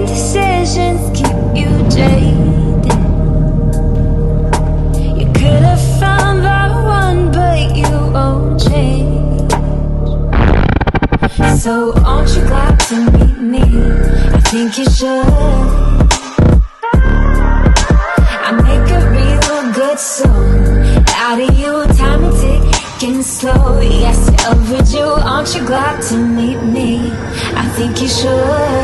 Decisions keep you jaded. You could have found the one, but you won't change. So aren't you glad to meet me? I think you should. I make a real good song out of you, time ticking slow. Yes, overdue. Aren't you glad to meet me? I think you should.